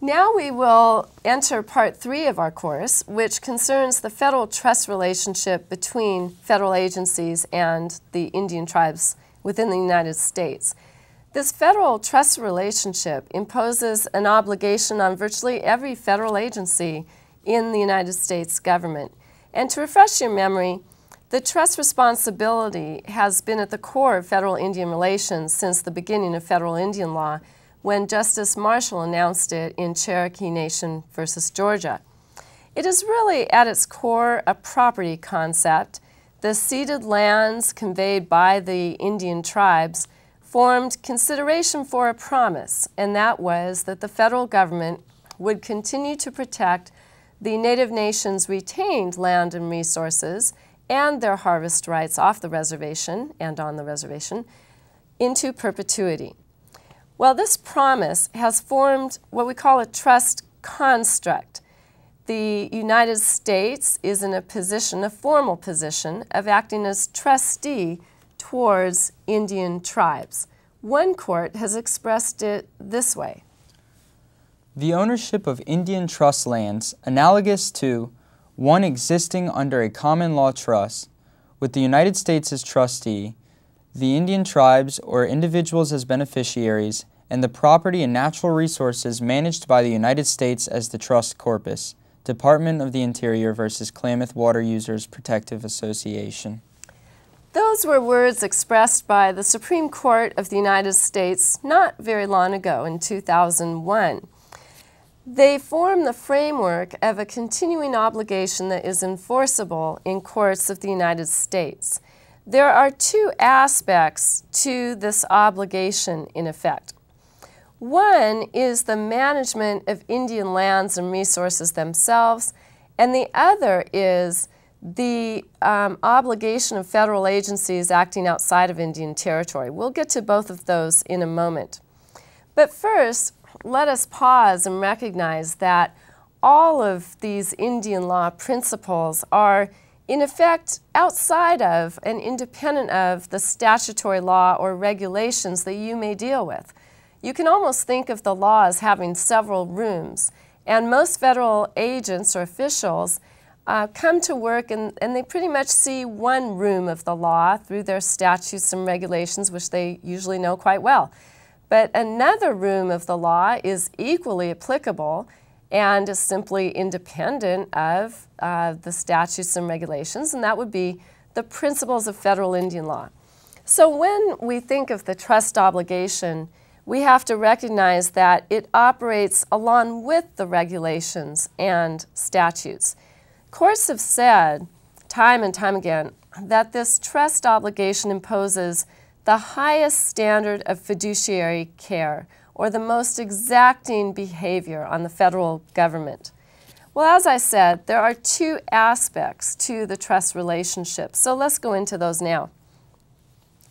Now we will enter part three of our course, which concerns the federal trust relationship between federal agencies and the Indian tribes within the United States. This federal trust relationship imposes an obligation on virtually every federal agency in the United States government. And to refresh your memory, the trust responsibility has been at the core of federal Indian relations since the beginning of federal Indian law when Justice Marshall announced it in Cherokee Nation versus Georgia. It is really at its core a property concept. The ceded lands conveyed by the Indian tribes formed consideration for a promise, and that was that the federal government would continue to protect the Native nations' retained land and resources and their harvest rights off the reservation and on the reservation into perpetuity. Well, this promise has formed what we call a trust construct. The United States is in a position, a formal position, of acting as trustee towards Indian tribes. One court has expressed it this way. The ownership of Indian trust lands, analogous to one existing under a common law trust, with the United States as trustee, the Indian tribes or individuals as beneficiaries, and the property and natural resources managed by the United States as the trust corpus. Department of the Interior versus Klamath Water Users Protective Association. Those were words expressed by the Supreme Court of the United States not very long ago in 2001. They form the framework of a continuing obligation that is enforceable in courts of the United States. There are two aspects to this obligation, in effect. One is the management of Indian lands and resources themselves, and the other is the um, obligation of federal agencies acting outside of Indian territory. We'll get to both of those in a moment. But first, let us pause and recognize that all of these Indian law principles are in effect outside of and independent of the statutory law or regulations that you may deal with. You can almost think of the law as having several rooms, and most federal agents or officials uh, come to work and, and they pretty much see one room of the law through their statutes and regulations, which they usually know quite well. But another room of the law is equally applicable and is simply independent of uh, the statutes and regulations, and that would be the principles of federal Indian law. So when we think of the trust obligation, we have to recognize that it operates along with the regulations and statutes. Courts have said time and time again that this trust obligation imposes the highest standard of fiduciary care or the most exacting behavior on the federal government. Well, as I said, there are two aspects to the trust relationship, so let's go into those now.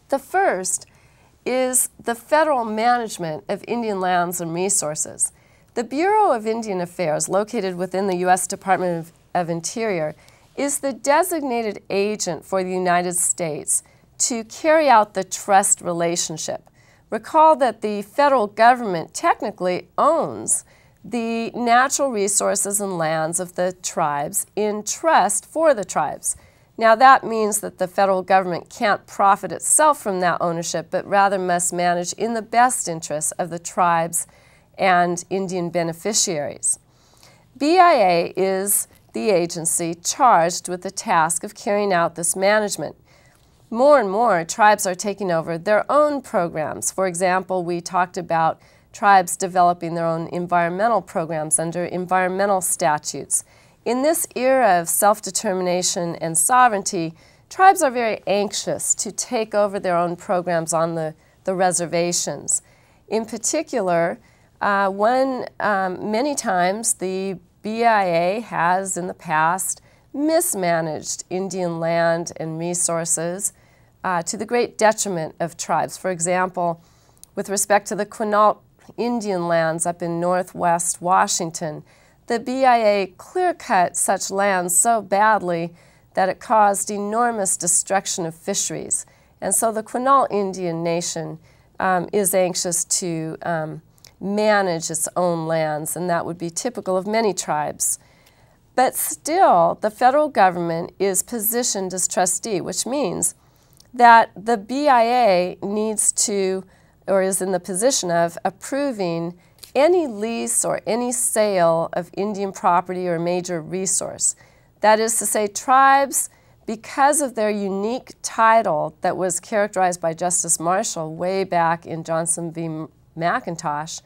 The first is the federal management of Indian lands and resources. The Bureau of Indian Affairs, located within the U.S. Department of, of Interior, is the designated agent for the United States to carry out the trust relationship. Recall that the federal government technically owns the natural resources and lands of the tribes in trust for the tribes. Now that means that the federal government can't profit itself from that ownership, but rather must manage in the best interests of the tribes and Indian beneficiaries. BIA is the agency charged with the task of carrying out this management more and more tribes are taking over their own programs. For example, we talked about tribes developing their own environmental programs under environmental statutes. In this era of self-determination and sovereignty, tribes are very anxious to take over their own programs on the, the reservations. In particular, uh, one, um, many times the BIA has in the past mismanaged Indian land and resources uh, to the great detriment of tribes. For example, with respect to the Quinault Indian lands up in northwest Washington, the BIA clear-cut such lands so badly that it caused enormous destruction of fisheries. And so the Quinault Indian Nation um, is anxious to, um, manage its own lands, and that would be typical of many tribes. But still, the federal government is positioned as trustee, which means that the BIA needs to, or is in the position of, approving any lease or any sale of Indian property or major resource. That is to say, tribes, because of their unique title that was characterized by Justice Marshall way back in Johnson v. McIntosh,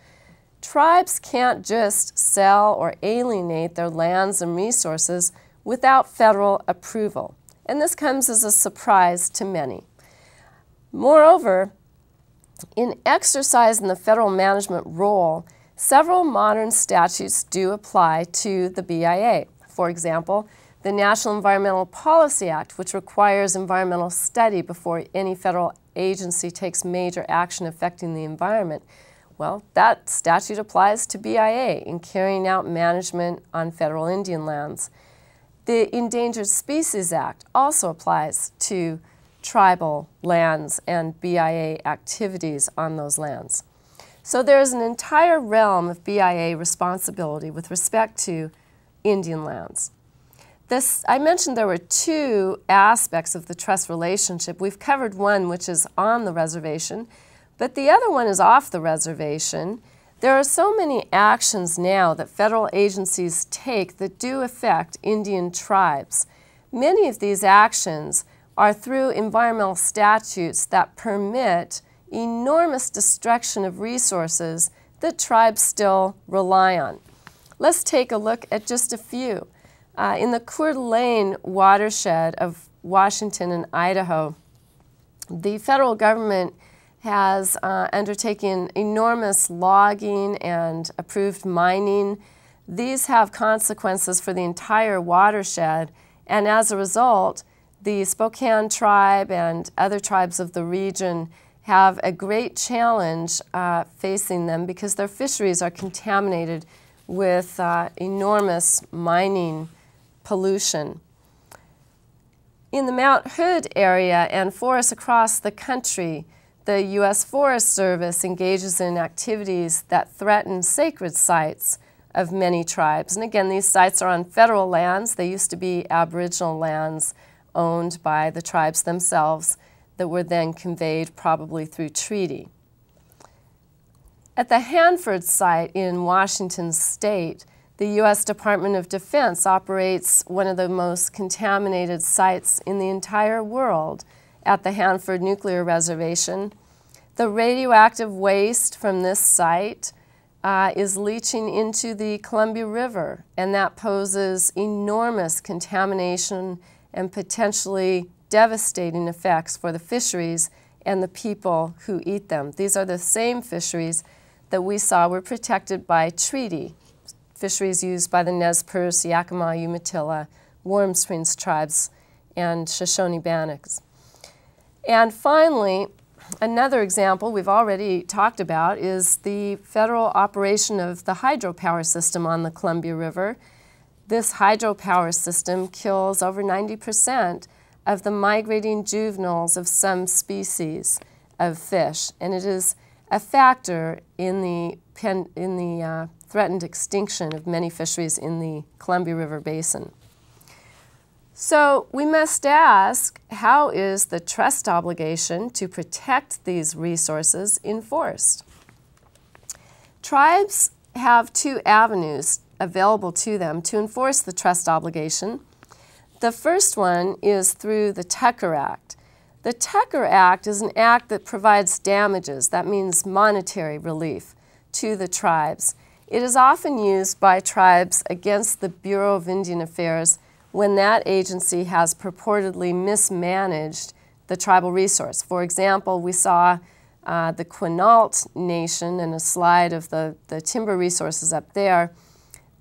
tribes can't just sell or alienate their lands and resources without federal approval. And this comes as a surprise to many. Moreover, in exercising the federal management role, several modern statutes do apply to the BIA. For example, the National Environmental Policy Act, which requires environmental study before any federal agency takes major action affecting the environment. Well, that statute applies to BIA in carrying out management on federal Indian lands. The Endangered Species Act also applies to tribal lands and BIA activities on those lands. So there is an entire realm of BIA responsibility with respect to Indian lands. This, I mentioned there were two aspects of the trust relationship. We've covered one, which is on the reservation, but the other one is off the reservation. There are so many actions now that federal agencies take that do affect Indian tribes. Many of these actions are through environmental statutes that permit enormous destruction of resources that tribes still rely on. Let's take a look at just a few. Uh, in the Coeur d'Alene watershed of Washington and Idaho, the federal government has uh, undertaken enormous logging and approved mining. These have consequences for the entire watershed, and as a result, the Spokane tribe and other tribes of the region have a great challenge uh, facing them because their fisheries are contaminated with uh, enormous mining pollution. In the Mount Hood area and forests across the country, the U.S. Forest Service engages in activities that threaten sacred sites of many tribes. And again, these sites are on federal lands. They used to be Aboriginal lands owned by the tribes themselves that were then conveyed probably through treaty. At the Hanford site in Washington state, the U.S. Department of Defense operates one of the most contaminated sites in the entire world at the Hanford Nuclear Reservation. The radioactive waste from this site uh, is leaching into the Columbia River, and that poses enormous contamination and potentially devastating effects for the fisheries and the people who eat them. These are the same fisheries that we saw were protected by treaty fisheries used by the Nez Perce, Yakima, Umatilla, Warm Springs tribes, and Shoshone Bannocks. And finally, another example we've already talked about is the federal operation of the hydropower system on the Columbia River. This hydropower system kills over 90% of the migrating juveniles of some species of fish, and it is a factor in the, in the uh, threatened extinction of many fisheries in the Columbia River Basin. So we must ask, how is the trust obligation to protect these resources enforced? Tribes have two avenues available to them to enforce the trust obligation. The first one is through the Tucker Act. The Tucker Act is an act that provides damages, that means monetary relief, to the tribes. It is often used by tribes against the Bureau of Indian Affairs when that agency has purportedly mismanaged the tribal resource. For example, we saw uh, the Quinault Nation in a slide of the, the timber resources up there.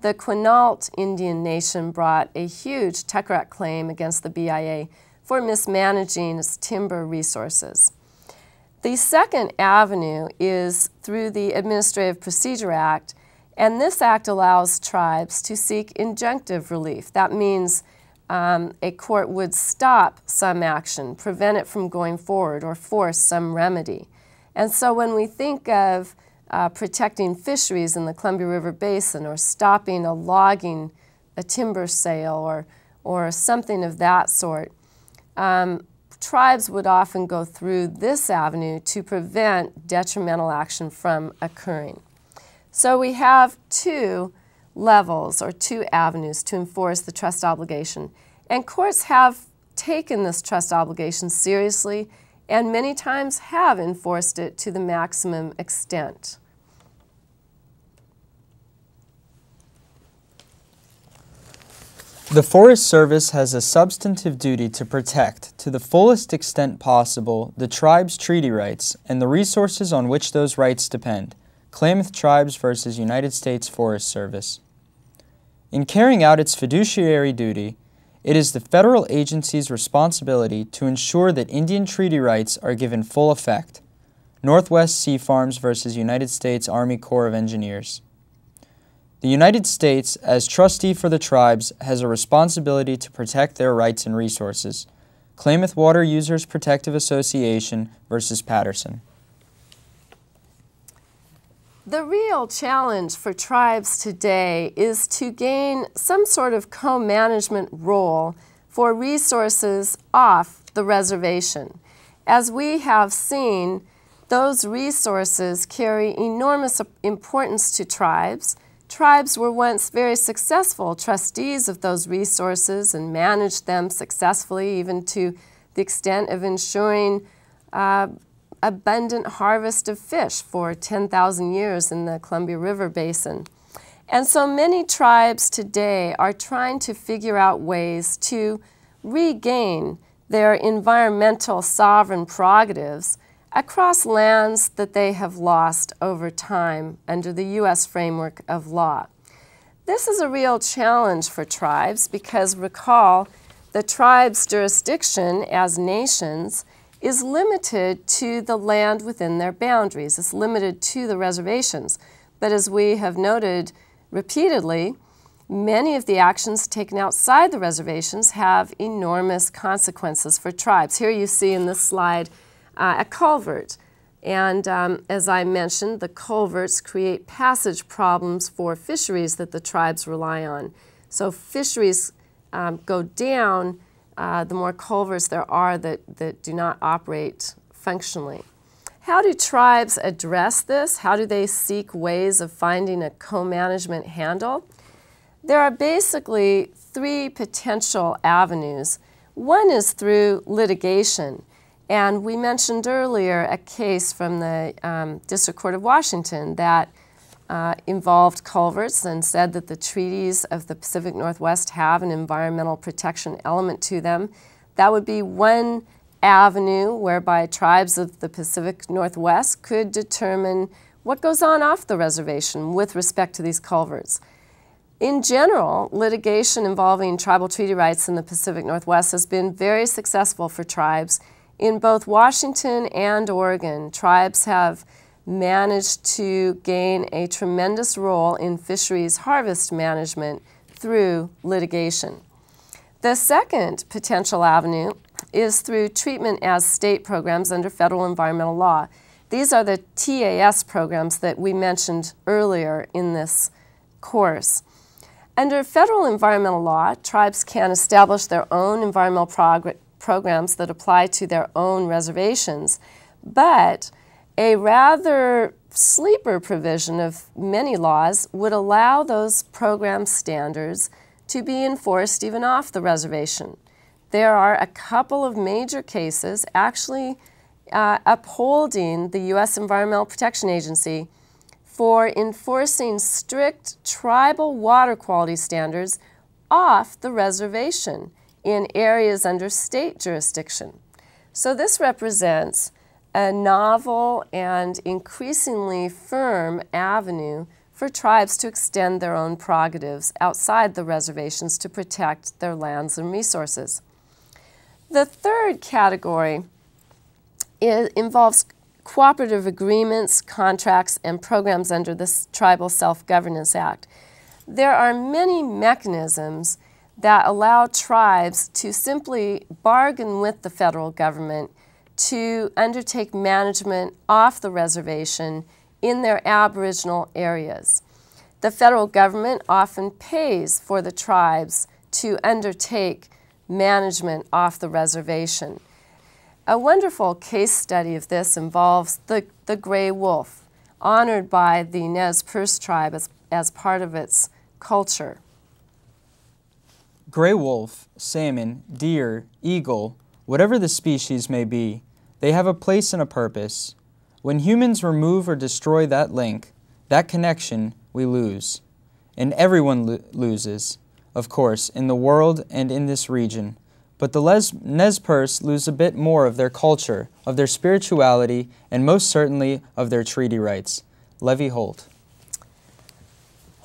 The Quinault Indian Nation brought a huge Tucker Act claim against the BIA for mismanaging its timber resources. The second avenue is through the Administrative Procedure Act, and this act allows tribes to seek injunctive relief. That means um, a court would stop some action, prevent it from going forward, or force some remedy. And so when we think of uh, protecting fisheries in the Columbia River Basin or stopping a logging, a timber sale, or, or something of that sort. Um, tribes would often go through this avenue to prevent detrimental action from occurring. So we have two levels or two avenues to enforce the trust obligation. And courts have taken this trust obligation seriously and many times have enforced it to the maximum extent. The Forest Service has a substantive duty to protect, to the fullest extent possible, the tribe's treaty rights and the resources on which those rights depend. Klamath Tribes versus United States Forest Service. In carrying out its fiduciary duty, it is the federal agency's responsibility to ensure that Indian treaty rights are given full effect. Northwest Sea Farms versus United States Army Corps of Engineers. The United States, as trustee for the tribes, has a responsibility to protect their rights and resources. Klamath Water Users Protective Association versus Patterson. The real challenge for tribes today is to gain some sort of co-management role for resources off the reservation. As we have seen, those resources carry enormous importance to tribes Tribes were once very successful trustees of those resources and managed them successfully, even to the extent of ensuring uh, abundant harvest of fish for 10,000 years in the Columbia River Basin. And so many tribes today are trying to figure out ways to regain their environmental sovereign prerogatives across lands that they have lost over time under the U.S. framework of law. This is a real challenge for tribes because recall the tribe's jurisdiction as nations is limited to the land within their boundaries. It's limited to the reservations. But as we have noted repeatedly, many of the actions taken outside the reservations have enormous consequences for tribes. Here you see in this slide uh, a culvert. And um, as I mentioned, the culverts create passage problems for fisheries that the tribes rely on. So fisheries um, go down uh, the more culverts there are that, that do not operate functionally. How do tribes address this? How do they seek ways of finding a co-management handle? There are basically three potential avenues. One is through litigation. And we mentioned earlier a case from the um, District Court of Washington that uh, involved culverts and said that the treaties of the Pacific Northwest have an environmental protection element to them. That would be one avenue whereby tribes of the Pacific Northwest could determine what goes on off the reservation with respect to these culverts. In general, litigation involving tribal treaty rights in the Pacific Northwest has been very successful for tribes in both Washington and Oregon, tribes have managed to gain a tremendous role in fisheries harvest management through litigation. The second potential avenue is through treatment as state programs under federal environmental law. These are the TAS programs that we mentioned earlier in this course. Under federal environmental law, tribes can establish their own environmental programs that apply to their own reservations, but a rather sleeper provision of many laws would allow those program standards to be enforced even off the reservation. There are a couple of major cases actually uh, upholding the U.S. Environmental Protection Agency for enforcing strict tribal water quality standards off the reservation in areas under state jurisdiction. So this represents a novel and increasingly firm avenue for tribes to extend their own prerogatives outside the reservations to protect their lands and resources. The third category involves cooperative agreements, contracts, and programs under the Tribal Self-Governance Act. There are many mechanisms that allow tribes to simply bargain with the federal government to undertake management off the reservation in their Aboriginal areas. The federal government often pays for the tribes to undertake management off the reservation. A wonderful case study of this involves the, the gray wolf, honored by the Nez Perce tribe as, as part of its culture. Gray wolf, salmon, deer, eagle, whatever the species may be, they have a place and a purpose. When humans remove or destroy that link, that connection, we lose. And everyone lo loses, of course, in the world and in this region. But the Les Nez Perce lose a bit more of their culture, of their spirituality, and most certainly of their treaty rights. Levi Holt.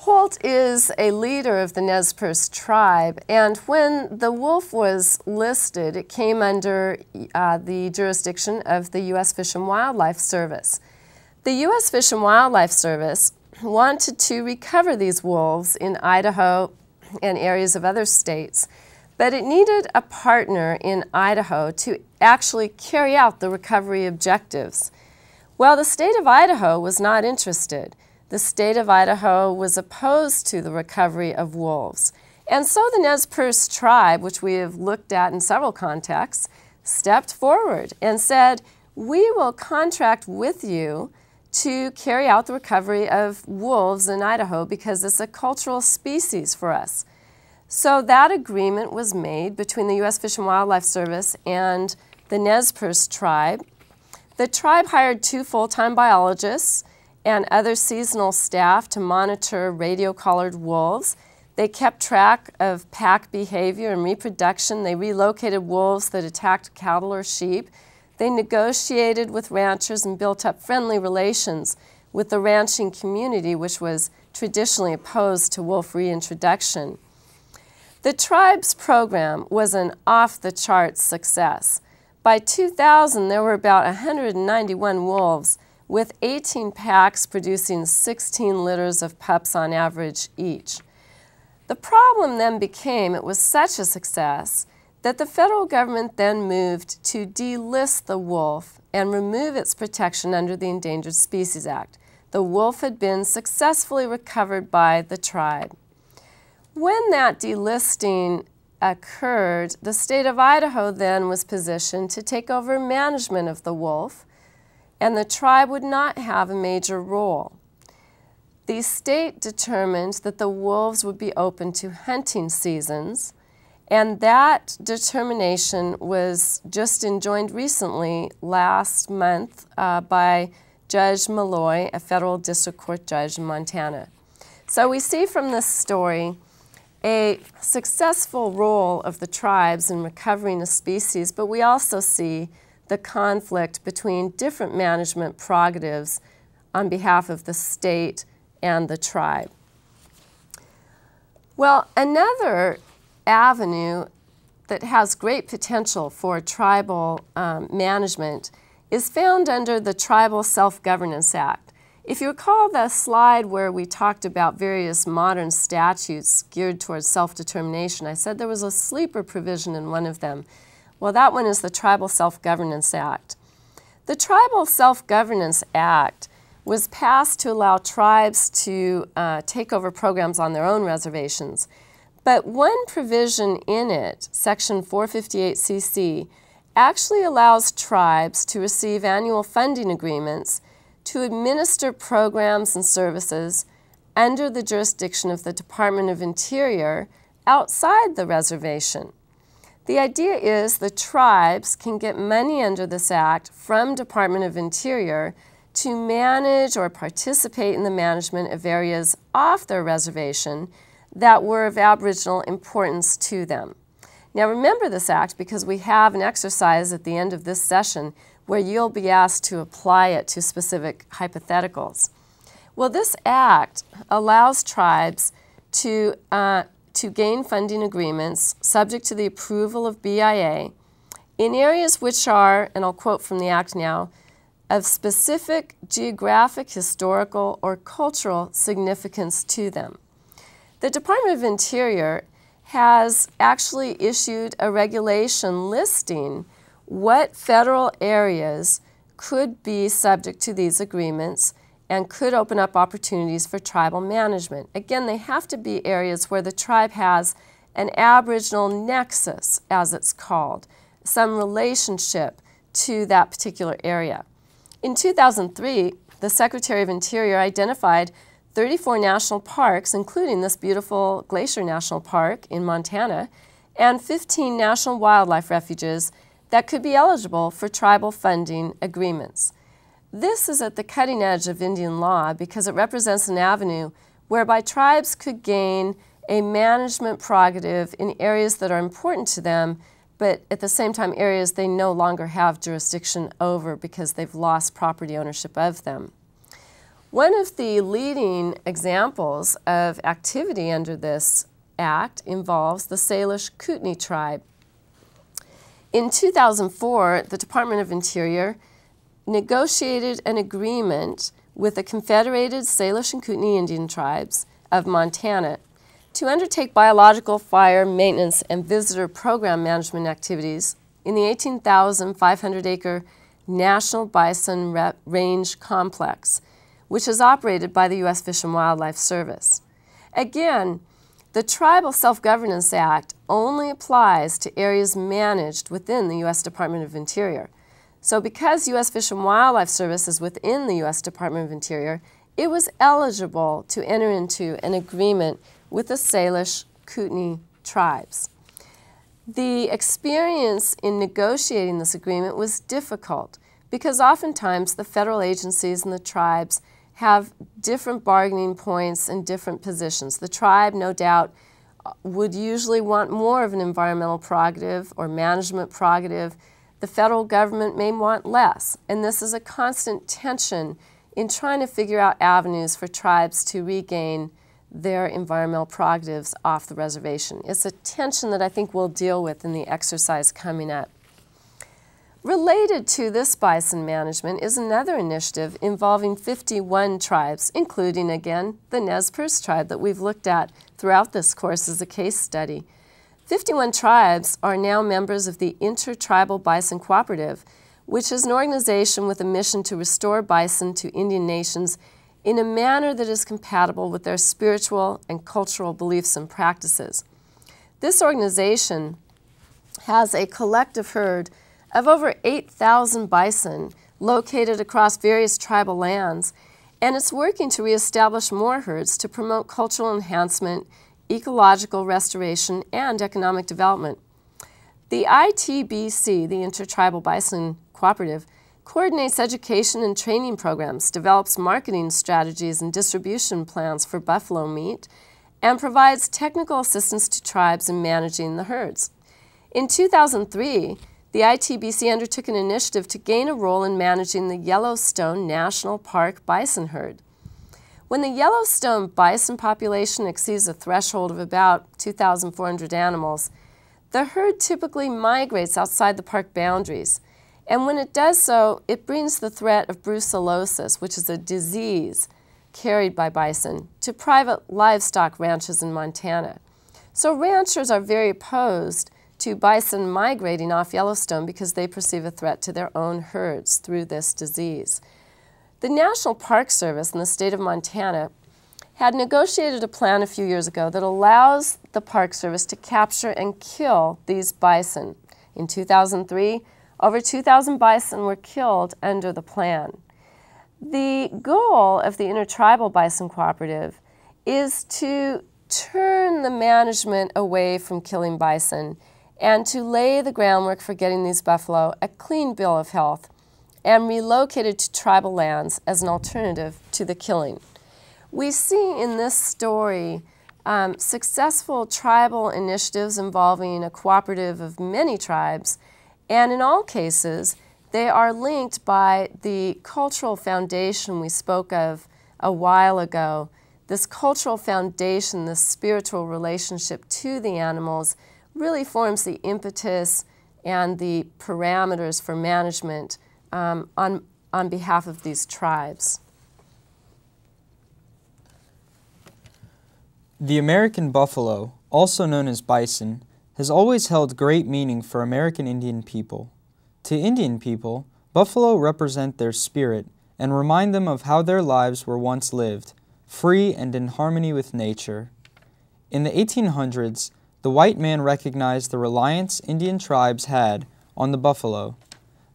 Holt is a leader of the Nez Perce tribe, and when the wolf was listed, it came under uh, the jurisdiction of the U.S. Fish and Wildlife Service. The U.S. Fish and Wildlife Service wanted to recover these wolves in Idaho and areas of other states, but it needed a partner in Idaho to actually carry out the recovery objectives. Well, the state of Idaho was not interested. The state of Idaho was opposed to the recovery of wolves. And so the Nez Perce tribe, which we have looked at in several contexts, stepped forward and said, we will contract with you to carry out the recovery of wolves in Idaho because it's a cultural species for us. So that agreement was made between the U.S. Fish and Wildlife Service and the Nez Perce tribe. The tribe hired two full-time biologists and other seasonal staff to monitor radio-collared wolves. They kept track of pack behavior and reproduction. They relocated wolves that attacked cattle or sheep. They negotiated with ranchers and built up friendly relations with the ranching community, which was traditionally opposed to wolf reintroduction. The tribe's program was an off-the-charts success. By 2000, there were about 191 wolves, with 18 packs producing 16 litters of pups on average each. The problem then became it was such a success that the federal government then moved to delist the wolf and remove its protection under the Endangered Species Act. The wolf had been successfully recovered by the tribe. When that delisting occurred, the state of Idaho then was positioned to take over management of the wolf, and the tribe would not have a major role. The state determined that the wolves would be open to hunting seasons, and that determination was just enjoined recently, last month, uh, by Judge Molloy, a federal district court judge in Montana. So we see from this story a successful role of the tribes in recovering a species, but we also see the conflict between different management prerogatives on behalf of the state and the tribe. Well, another avenue that has great potential for tribal um, management is found under the Tribal Self-Governance Act. If you recall the slide where we talked about various modern statutes geared towards self-determination, I said there was a sleeper provision in one of them. Well, that one is the Tribal Self-Governance Act. The Tribal Self-Governance Act was passed to allow tribes to uh, take over programs on their own reservations. But one provision in it, Section 458CC, actually allows tribes to receive annual funding agreements to administer programs and services under the jurisdiction of the Department of Interior outside the reservation. The idea is the tribes can get money under this act from Department of Interior to manage or participate in the management of areas off their reservation that were of Aboriginal importance to them. Now remember this act because we have an exercise at the end of this session where you'll be asked to apply it to specific hypotheticals. Well, this act allows tribes to, uh, to gain funding agreements subject to the approval of BIA in areas which are, and I'll quote from the act now, of specific geographic, historical, or cultural significance to them. The Department of Interior has actually issued a regulation listing what federal areas could be subject to these agreements and could open up opportunities for tribal management. Again, they have to be areas where the tribe has an Aboriginal nexus, as it's called, some relationship to that particular area. In 2003, the Secretary of Interior identified 34 national parks, including this beautiful Glacier National Park in Montana, and 15 national wildlife refuges that could be eligible for tribal funding agreements. This is at the cutting edge of Indian law because it represents an avenue whereby tribes could gain a management prerogative in areas that are important to them, but at the same time areas they no longer have jurisdiction over because they've lost property ownership of them. One of the leading examples of activity under this act involves the Salish Kootenai tribe. In 2004, the Department of Interior negotiated an agreement with the Confederated Salish and Kootenai Indian Tribes of Montana to undertake biological fire maintenance and visitor program management activities in the 18,500 acre National Bison Range Complex, which is operated by the U.S. Fish and Wildlife Service. Again, the Tribal Self-Governance Act only applies to areas managed within the U.S. Department of Interior. So because U.S. Fish and Wildlife Service is within the U.S. Department of Interior, it was eligible to enter into an agreement with the Salish Kootenai tribes. The experience in negotiating this agreement was difficult because oftentimes the federal agencies and the tribes have different bargaining points and different positions. The tribe, no doubt, would usually want more of an environmental prerogative or management prerogative. The federal government may want less, and this is a constant tension in trying to figure out avenues for tribes to regain their environmental prerogatives off the reservation. It's a tension that I think we'll deal with in the exercise coming up. Related to this bison management is another initiative involving 51 tribes, including again the Nez Perce tribe that we've looked at throughout this course as a case study. 51 tribes are now members of the Intertribal Bison Cooperative, which is an organization with a mission to restore bison to Indian nations in a manner that is compatible with their spiritual and cultural beliefs and practices. This organization has a collective herd of over 8,000 bison located across various tribal lands, and it's working to reestablish more herds to promote cultural enhancement, ecological restoration, and economic development. The ITBC, the Intertribal Bison Cooperative, coordinates education and training programs, develops marketing strategies and distribution plans for buffalo meat, and provides technical assistance to tribes in managing the herds. In 2003, the ITBC undertook an initiative to gain a role in managing the Yellowstone National Park bison herd. When the Yellowstone bison population exceeds a threshold of about 2,400 animals, the herd typically migrates outside the park boundaries, and when it does so, it brings the threat of brucellosis, which is a disease carried by bison, to private livestock ranches in Montana. So ranchers are very opposed to bison migrating off Yellowstone because they perceive a threat to their own herds through this disease. The National Park Service in the state of Montana had negotiated a plan a few years ago that allows the Park Service to capture and kill these bison. In 2003, over 2,000 bison were killed under the plan. The goal of the Intertribal Bison Cooperative is to turn the management away from killing bison and to lay the groundwork for getting these buffalo a clean bill of health and relocated to tribal lands as an alternative to the killing. We see in this story um, successful tribal initiatives involving a cooperative of many tribes and in all cases, they are linked by the cultural foundation we spoke of a while ago. This cultural foundation, this spiritual relationship to the animals, really forms the impetus and the parameters for management um, on, on behalf of these tribes. The American buffalo, also known as bison, has always held great meaning for American Indian people. To Indian people, buffalo represent their spirit and remind them of how their lives were once lived, free and in harmony with nature. In the 1800s, the white man recognized the reliance Indian tribes had on the buffalo.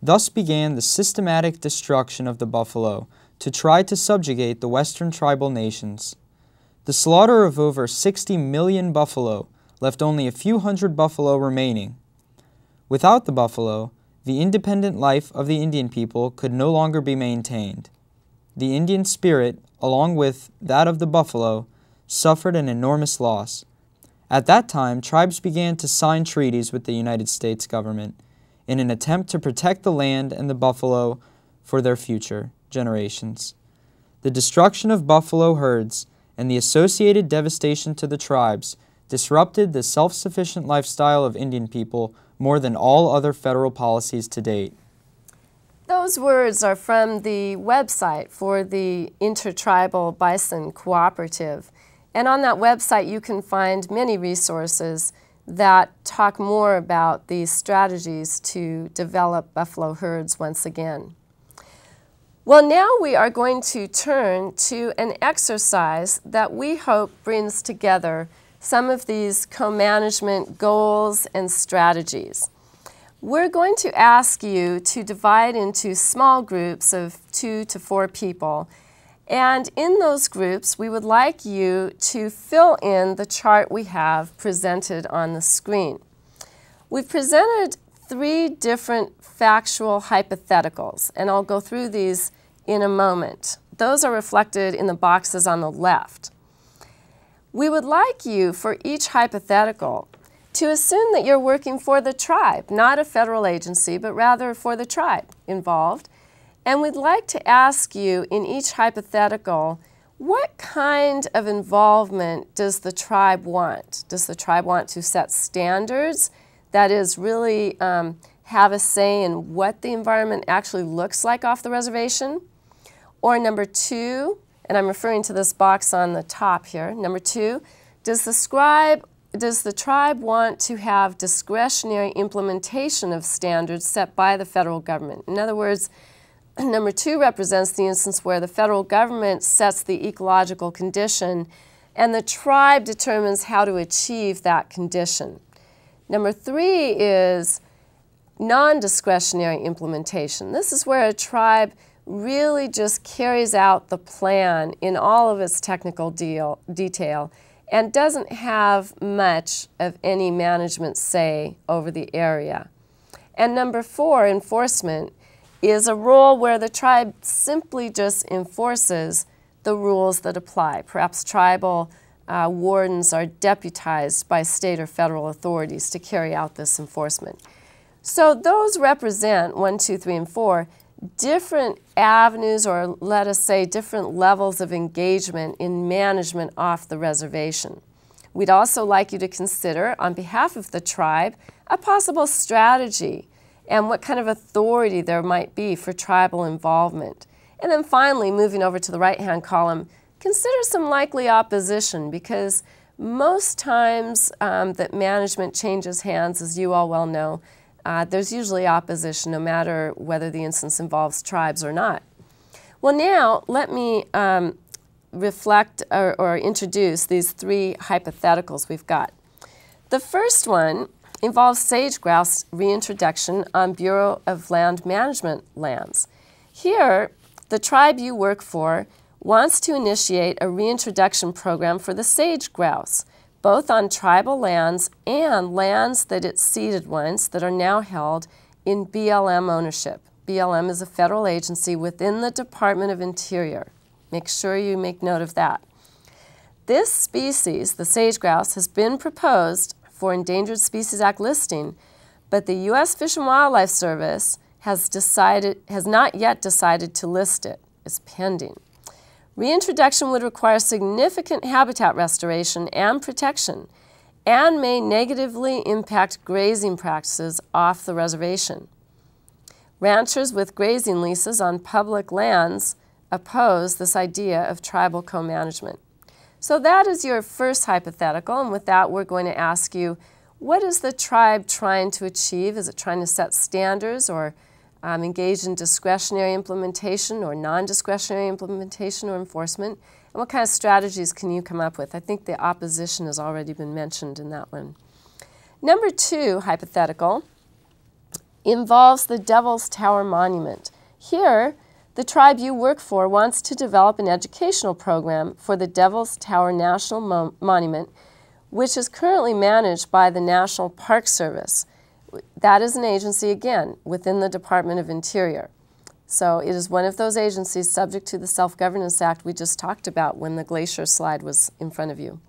Thus began the systematic destruction of the buffalo to try to subjugate the western tribal nations. The slaughter of over 60 million buffalo left only a few hundred buffalo remaining. Without the buffalo, the independent life of the Indian people could no longer be maintained. The Indian spirit, along with that of the buffalo, suffered an enormous loss. At that time, tribes began to sign treaties with the United States government in an attempt to protect the land and the buffalo for their future generations. The destruction of buffalo herds and the associated devastation to the tribes disrupted the self sufficient lifestyle of Indian people more than all other federal policies to date. Those words are from the website for the Intertribal Bison Cooperative. And on that website, you can find many resources that talk more about these strategies to develop buffalo herds once again. Well, now we are going to turn to an exercise that we hope brings together some of these co-management goals and strategies. We're going to ask you to divide into small groups of two to four people. And in those groups, we would like you to fill in the chart we have presented on the screen. We've presented three different factual hypotheticals, and I'll go through these in a moment. Those are reflected in the boxes on the left. We would like you, for each hypothetical, to assume that you're working for the tribe, not a federal agency, but rather for the tribe involved. And we'd like to ask you in each hypothetical, what kind of involvement does the tribe want? Does the tribe want to set standards? That is, really um, have a say in what the environment actually looks like off the reservation? Or number two, and I'm referring to this box on the top here. Number two, does the scribe does the tribe want to have discretionary implementation of standards set by the federal government? In other words, number two represents the instance where the federal government sets the ecological condition and the tribe determines how to achieve that condition. Number three is non-discretionary implementation. This is where a tribe really just carries out the plan in all of its technical deal, detail and doesn't have much of any management say over the area. And number four, enforcement, is a role where the tribe simply just enforces the rules that apply. Perhaps tribal uh, wardens are deputized by state or federal authorities to carry out this enforcement. So those represent, one, two, three, and four, different avenues or let us say different levels of engagement in management off the reservation. We'd also like you to consider, on behalf of the tribe, a possible strategy and what kind of authority there might be for tribal involvement. And then finally, moving over to the right-hand column, consider some likely opposition because most times um, that management changes hands, as you all well know, uh, there's usually opposition no matter whether the instance involves tribes or not. Well, now let me um, reflect or, or introduce these three hypotheticals we've got. The first one involves sage grouse reintroduction on Bureau of Land Management lands. Here, the tribe you work for wants to initiate a reintroduction program for the sage grouse both on tribal lands and lands that it ceded once that are now held in BLM ownership. BLM is a federal agency within the Department of Interior. Make sure you make note of that. This species, the sage grouse, has been proposed for Endangered Species Act listing, but the U.S. Fish and Wildlife Service has decided has not yet decided to list it. It's pending. Reintroduction would require significant habitat restoration and protection and may negatively impact grazing practices off the reservation. Ranchers with grazing leases on public lands oppose this idea of tribal co-management. So that is your first hypothetical, and with that we're going to ask you, what is the tribe trying to achieve? Is it trying to set standards or um, engage in discretionary implementation or non-discretionary implementation or enforcement? And what kind of strategies can you come up with? I think the opposition has already been mentioned in that one. Number two hypothetical involves the Devil's Tower Monument. Here, the tribe you work for wants to develop an educational program for the Devil's Tower National Mo Monument, which is currently managed by the National Park Service. That is an agency, again, within the Department of Interior. So it is one of those agencies subject to the Self-Governance Act we just talked about when the glacier slide was in front of you.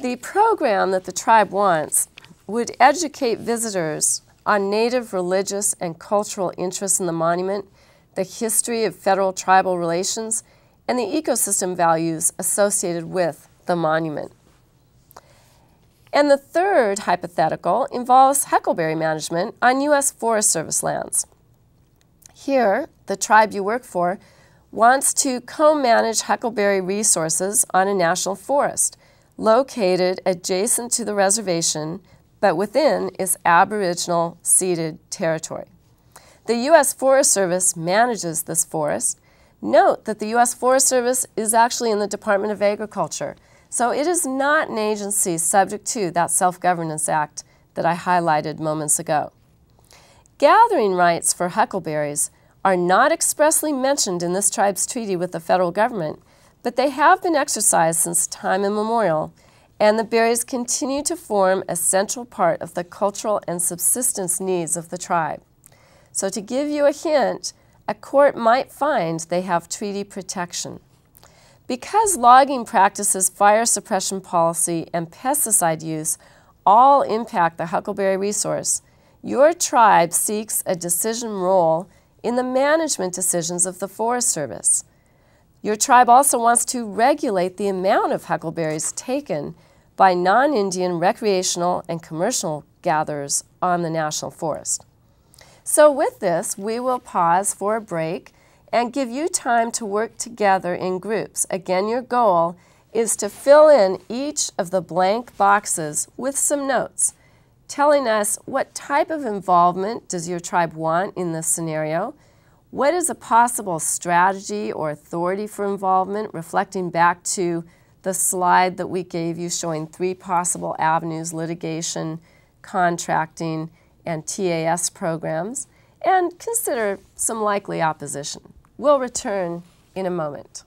The program that the tribe wants would educate visitors on Native religious and cultural interests in the monument, the history of federal tribal relations, and the ecosystem values associated with the monument. And the third hypothetical involves huckleberry management on U.S. Forest Service lands. Here, the tribe you work for wants to co-manage huckleberry resources on a national forest located adjacent to the reservation but within its aboriginal ceded territory. The U.S. Forest Service manages this forest. Note that the U.S. Forest Service is actually in the Department of Agriculture, so it is not an agency subject to that Self-Governance Act that I highlighted moments ago. Gathering rights for huckleberries are not expressly mentioned in this tribe's treaty with the federal government, but they have been exercised since time immemorial, and the berries continue to form a central part of the cultural and subsistence needs of the tribe. So to give you a hint, a court might find they have treaty protection. Because logging practices, fire suppression policy, and pesticide use all impact the huckleberry resource, your tribe seeks a decision role in the management decisions of the Forest Service. Your tribe also wants to regulate the amount of huckleberries taken by non-Indian recreational and commercial gatherers on the national forest. So with this, we will pause for a break and give you time to work together in groups. Again, your goal is to fill in each of the blank boxes with some notes telling us what type of involvement does your tribe want in this scenario, what is a possible strategy or authority for involvement, reflecting back to the slide that we gave you showing three possible avenues, litigation, contracting, and TAS programs, and consider some likely opposition. We'll return in a moment.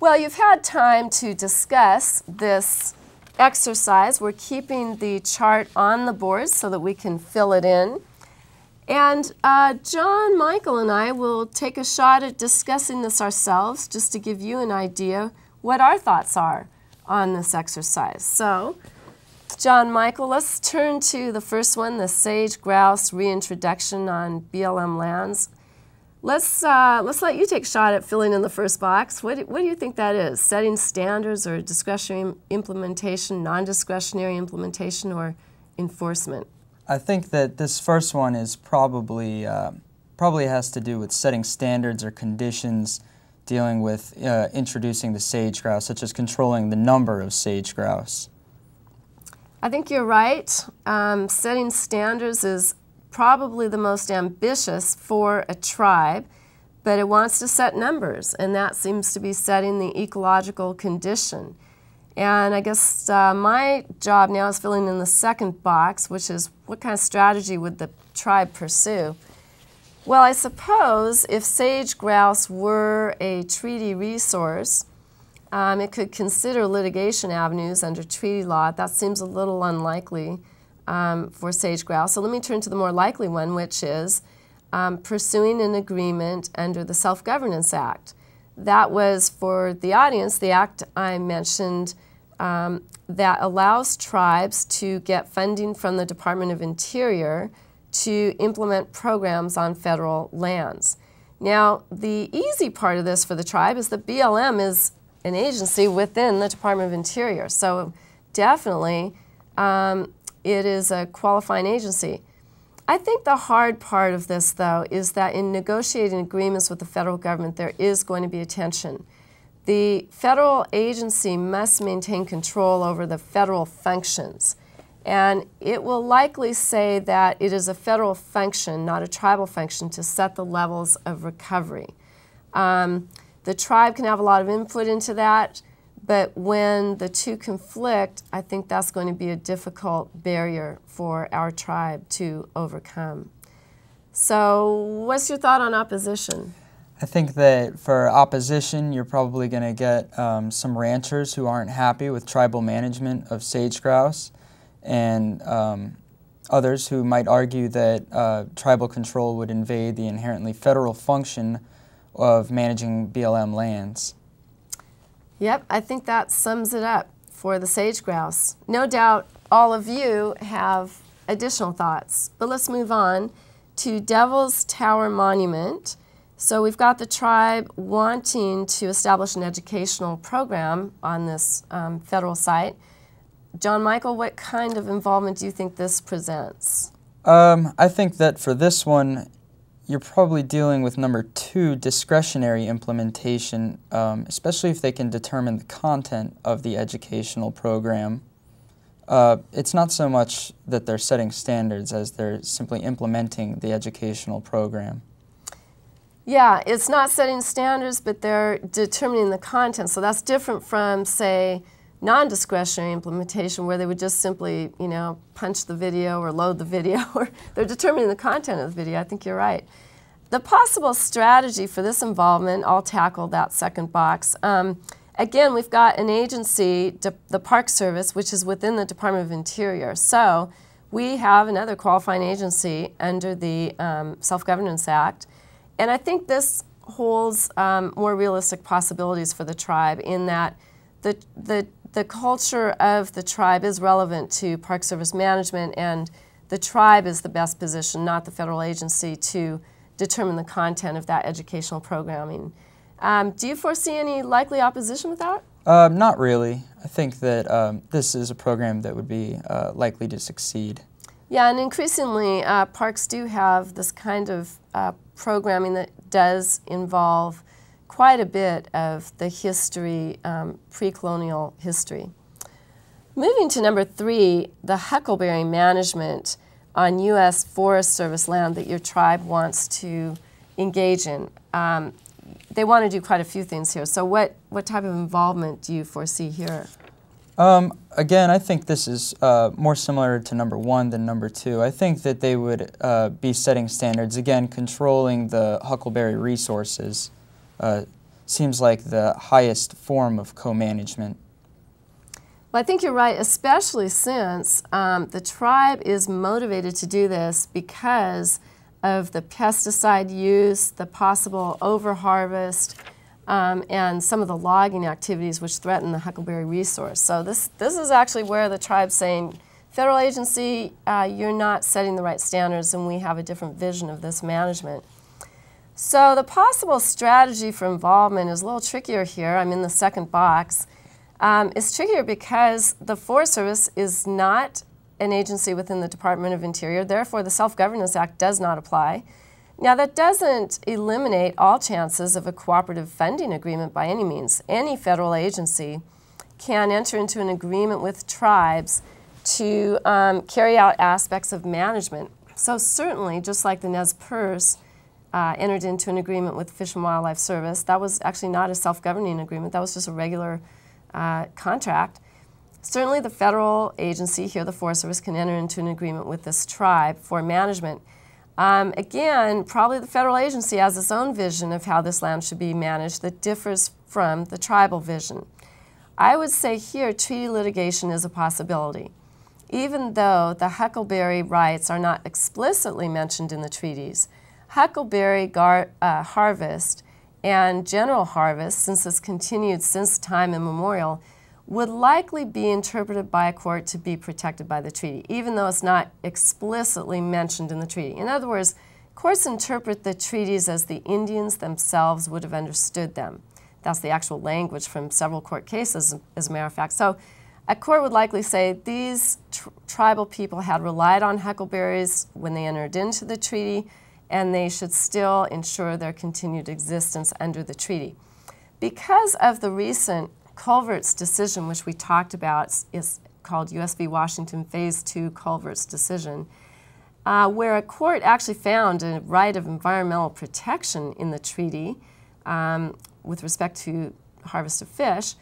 Well, you've had time to discuss this exercise. We're keeping the chart on the board so that we can fill it in. And uh, John, Michael, and I will take a shot at discussing this ourselves just to give you an idea what our thoughts are on this exercise. So, John Michael, let's turn to the first one, the sage grouse reintroduction on BLM lands. Let's, uh, let's let you take a shot at filling in the first box. What, what do you think that is? Setting standards or discretionary implementation, non-discretionary implementation, or enforcement? I think that this first one is probably, uh, probably has to do with setting standards or conditions dealing with uh, introducing the sage grouse, such as controlling the number of sage grouse. I think you're right. Um, setting standards is probably the most ambitious for a tribe, but it wants to set numbers, and that seems to be setting the ecological condition. And I guess uh, my job now is filling in the second box, which is what kind of strategy would the tribe pursue? Well, I suppose if sage grouse were a treaty resource, um, it could consider litigation avenues under treaty law. That seems a little unlikely um, for sage grouse. So let me turn to the more likely one, which is um, pursuing an agreement under the Self-Governance Act. That was, for the audience, the act I mentioned um, that allows tribes to get funding from the Department of Interior to implement programs on federal lands. Now, the easy part of this for the tribe is that BLM is an agency within the Department of Interior. So definitely, um, it is a qualifying agency. I think the hard part of this, though, is that in negotiating agreements with the federal government, there is going to be a tension the federal agency must maintain control over the federal functions. And it will likely say that it is a federal function, not a tribal function, to set the levels of recovery. Um, the tribe can have a lot of input into that, but when the two conflict, I think that's going to be a difficult barrier for our tribe to overcome. So, what's your thought on opposition? I think that for opposition, you're probably going to get um, some ranchers who aren't happy with tribal management of sage grouse and um, others who might argue that uh, tribal control would invade the inherently federal function of managing BLM lands. Yep, I think that sums it up for the sage grouse. No doubt all of you have additional thoughts, but let's move on to Devil's Tower Monument. So we've got the tribe wanting to establish an educational program on this um, federal site. John Michael, what kind of involvement do you think this presents? Um, I think that for this one, you're probably dealing with number two, discretionary implementation, um, especially if they can determine the content of the educational program. Uh, it's not so much that they're setting standards as they're simply implementing the educational program. Yeah, it's not setting standards, but they're determining the content. So that's different from, say, non-discretionary implementation where they would just simply, you know, punch the video or load the video or they're determining the content of the video. I think you're right. The possible strategy for this involvement, I'll tackle that second box. Um, again, we've got an agency, the Park Service, which is within the Department of Interior. So we have another qualifying agency under the um, Self-Governance Act. And I think this holds um, more realistic possibilities for the tribe in that the, the the culture of the tribe is relevant to Park Service management, and the tribe is the best position, not the federal agency, to determine the content of that educational programming. Um, do you foresee any likely opposition with that? Uh, not really. I think that um, this is a program that would be uh, likely to succeed. Yeah, and increasingly, uh, parks do have this kind of uh, programming that does involve quite a bit of the history, um, pre-colonial history. Moving to number three, the huckleberry management on U.S. Forest Service land that your tribe wants to engage in. Um, they want to do quite a few things here. So what, what type of involvement do you foresee here? Um, again, I think this is uh, more similar to number one than number two. I think that they would uh, be setting standards, again, controlling the huckleberry resources uh, seems like the highest form of co-management. Well, I think you're right, especially since um, the tribe is motivated to do this because of the pesticide use, the possible overharvest, um, and some of the logging activities which threaten the huckleberry resource. So this, this is actually where the tribe's saying, federal agency, uh, you're not setting the right standards and we have a different vision of this management. So the possible strategy for involvement is a little trickier here. I'm in the second box. Um, it's trickier because the Forest Service is not an agency within the Department of Interior. Therefore, the Self-Governance Act does not apply. Now, that doesn't eliminate all chances of a cooperative funding agreement by any means. Any federal agency can enter into an agreement with tribes to um, carry out aspects of management. So certainly, just like the Nez Perce, uh, entered into an agreement with the Fish and Wildlife Service. That was actually not a self-governing agreement. That was just a regular uh, contract. Certainly the federal agency, here the Forest Service, can enter into an agreement with this tribe for management. Um, again, probably the federal agency has its own vision of how this land should be managed that differs from the tribal vision. I would say here treaty litigation is a possibility. Even though the huckleberry rights are not explicitly mentioned in the treaties, huckleberry uh, harvest and general harvest, since it's continued since time immemorial, would likely be interpreted by a court to be protected by the treaty, even though it's not explicitly mentioned in the treaty. In other words, courts interpret the treaties as the Indians themselves would have understood them. That's the actual language from several court cases, as a matter of fact. So a court would likely say these tr tribal people had relied on huckleberries when they entered into the treaty, and they should still ensure their continued existence under the treaty. Because of the recent Culverts decision, which we talked about, is called US v. Washington Phase 2 Culverts decision, uh, where a court actually found a right of environmental protection in the treaty um, with respect to harvest of fish,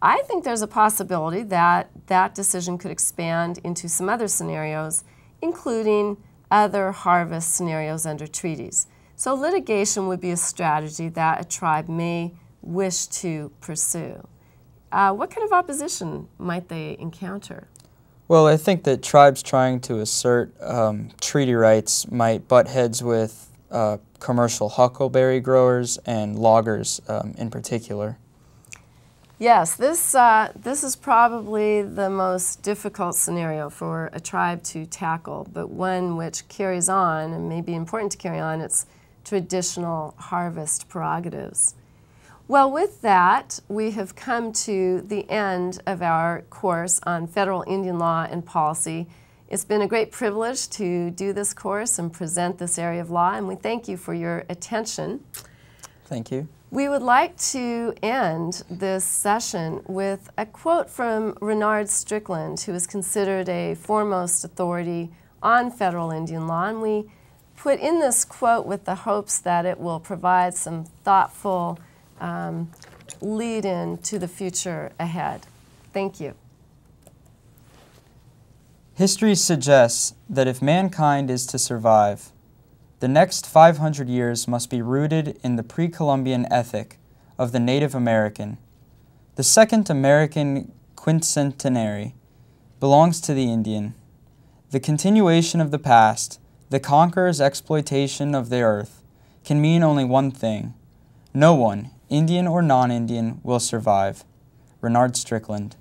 I think there's a possibility that that decision could expand into some other scenarios, including other harvest scenarios under treaties. So litigation would be a strategy that a tribe may wish to pursue. Uh, what kind of opposition might they encounter? Well, I think that tribes trying to assert um, treaty rights might butt heads with uh, commercial huckleberry growers and loggers um, in particular. Yes, this, uh, this is probably the most difficult scenario for a tribe to tackle, but one which carries on and may be important to carry on its traditional harvest prerogatives. Well, with that, we have come to the end of our course on federal Indian law and policy. It's been a great privilege to do this course and present this area of law, and we thank you for your attention. Thank you. We would like to end this session with a quote from Rennard Strickland, who is considered a foremost authority on federal Indian law. And we put in this quote with the hopes that it will provide some thoughtful um, lead in to the future ahead. Thank you. History suggests that if mankind is to survive, the next 500 years must be rooted in the pre Columbian ethic of the Native American. The second American quincentenary belongs to the Indian. The continuation of the past, the conqueror's exploitation of the earth, can mean only one thing no one, Indian or non Indian, will survive. Rennard Strickland.